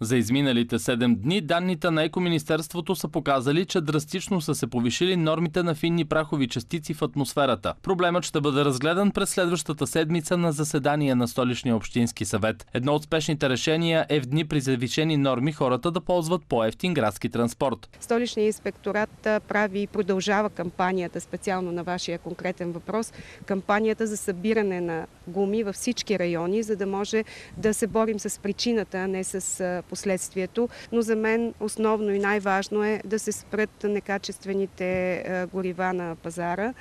За изминалите 7 дни данните на Екоминистерството са показали, че драстично са се повишили нормите на финни прахови частици в атмосферата. Проблемът ще бъде разгледан през следващата седмица на заседание на Столичния общински съвет. Едно от спешните решения е в дни при завишени норми хората да ползват по-ефтин градски транспорт. Столичния инспекторат прави и продължава кампанията, специално на вашия конкретен въпрос, кампанията за събиране на гуми във всички райони, за да може да се борим с причината, а не с последствието. Но за мен основно и най-важно е да се спрат некачествените горива на пазара.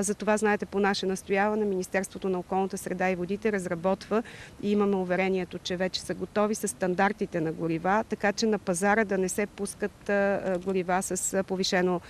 Затова, знаете, по наше настояване Министерството на околната среда и водите разработва и имаме уверението, че вече са готови с стандартите на горива, така че на пазара да не се пускат горива с повишено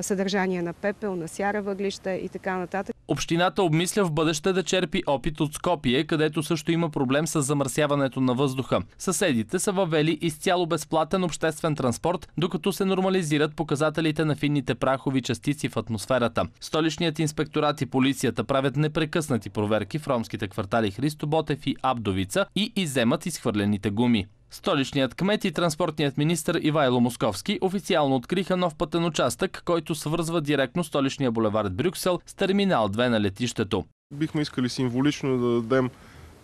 съдържание на пепел, на сяра въглища и така нататък. Общината обмисля в бъдеще да черпи опит от Скопие, където също има проблем с замърсяването на въздуха. Съседите са въвели изцяло безплатен обществен транспорт, докато се нормализират показателите на финните прахови частици в атмосферата. Столичният инспекторат и полицията правят непрекъснати проверки в ромските квартали Христо Ботев и Абдовица и иземат изхвърлените гуми. Столичният кмет и транспортният министр Ивайло Московски официално откриха нов пътен участък, който свързва директно столичния булевард Брюксел с терминал 2 на летището. Бихме искали символично да дадем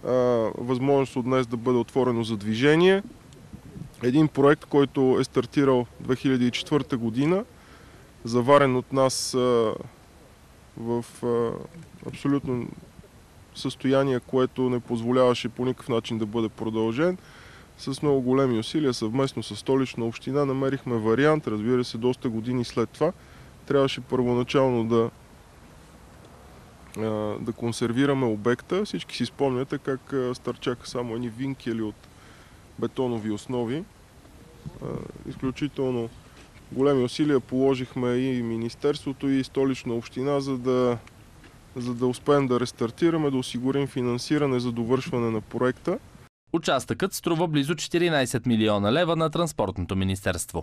а, възможност от днес да бъде отворено за движение. Един проект, който е стартирал 2004 година, заварен от нас а, в а, абсолютно състояние, което не позволяваше по никакъв начин да бъде продължен. С много големи усилия съвместно с столична община намерихме вариант, разбира се, доста години след това. Трябваше първоначално да, да консервираме обекта. Всички си спомняте как стърчаха само едни винкели от бетонови основи. Изключително големи усилия положихме и Министерството, и столична община, за да, за да успеем да рестартираме, да осигурим финансиране за довършване на проекта. Участъкът струва близо 14 милиона лева на Транспортното министерство.